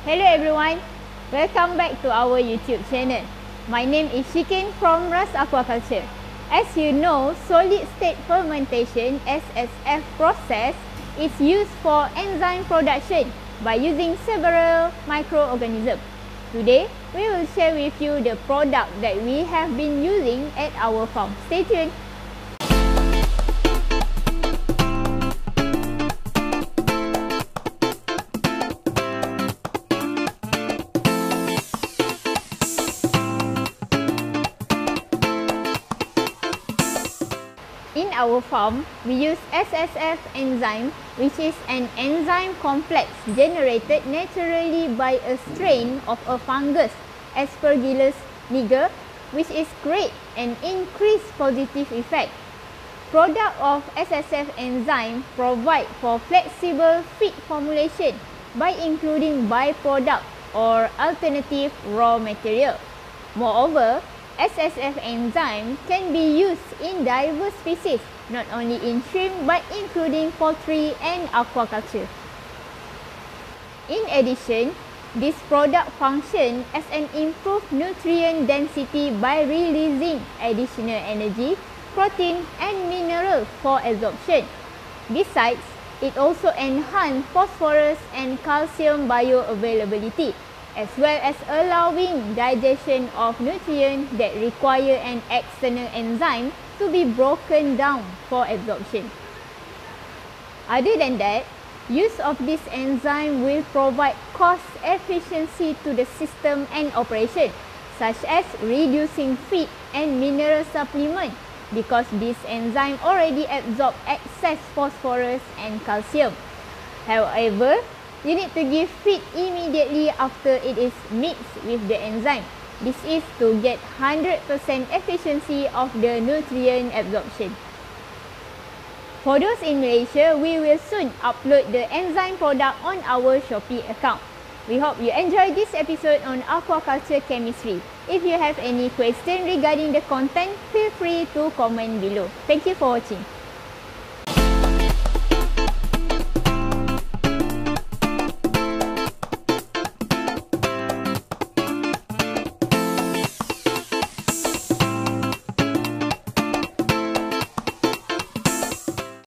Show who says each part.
Speaker 1: Hello everyone, welcome back to our YouTube channel. My name is Shikin from Ras Aquaculture. As you know, solid state fermentation SSF process is used for enzyme production by using several microorganisms. Today, we will share with you the product that we have been using at our farm. Stay tuned. Our farm, we use SSF enzyme which is an enzyme complex generated naturally by a strain of a fungus Aspergillus niger which is great and increase positive effect. Product of SSF enzyme provide for flexible feed formulation by including byproduct or alternative raw material. Moreover, SSF enzyme can be used in diverse species, not only in shrimp but including poultry and aquaculture. In addition, this product function as an improved nutrient density by releasing additional energy, protein and mineral for absorption. Besides, it also enhance phosphorus and calcium bioavailability as well as allowing digestion of nutrients that require an external enzyme to be broken down for absorption. Other than that, use of this enzyme will provide cost efficiency to the system and operation, such as reducing feed and mineral supplement because this enzyme already absorb excess phosphorus and calcium. However, you need to give feed immediately after it is mixed with the enzyme. This is to get 100% efficiency of the nutrient absorption. For those in Malaysia, we will soon upload the enzyme product on our Shopee account. We hope you enjoyed this episode on aquaculture chemistry. If you have any question regarding the content, feel free to comment below. Thank you for watching.